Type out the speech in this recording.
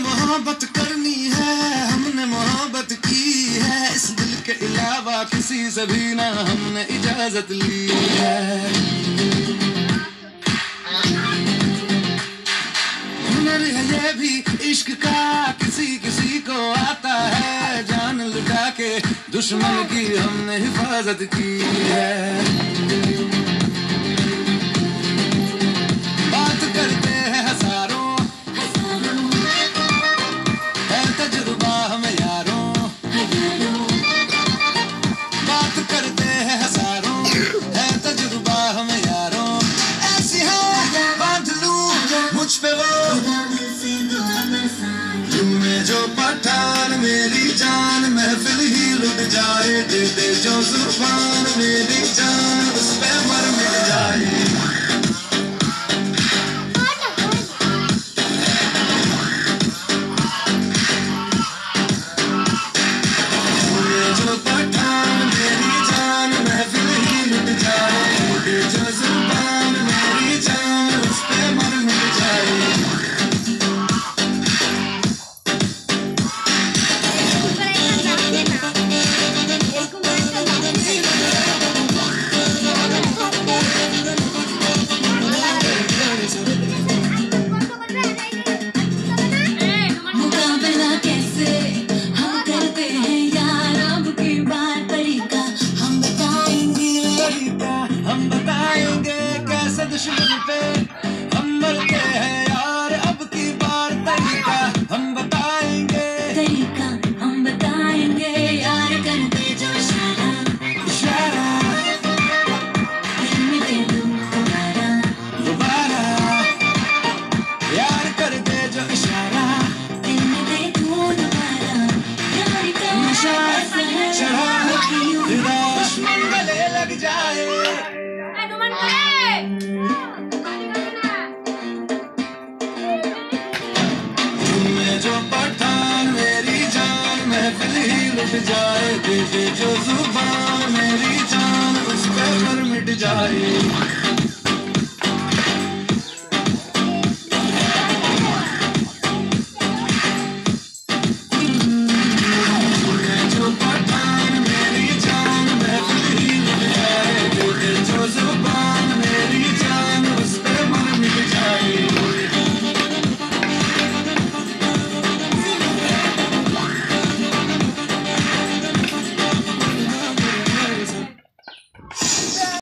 मोहब्बत करनी है, हमने मोहब्बत की है। इस दिल के अलावा किसी से भी ना हमने इजाज़त ली है। हुनर है ये भी इश्क का किसी किसी दुश्मन की हमने हिफाजत की है। बात करते हैं हज़ारों। है तजुर्बा हमें यारों। बात करते हैं हज़ारों। है तजुर्बा हमें यारों। ऐसी है, बाँध लूँ मुझ पे वो। तुमने जो पठान, मेरी जान, महफिल ही जाए दे दे जो ज़ुबान मेरी जान बताएँगे तरीका हम बताएँगे कैसे दुश्मन जाए। तुम्हें जो पठान मेरी जान महफिल ही लुट जाए। दे दे जो ज़ुबान मेरी जान उस पर मिट जाए।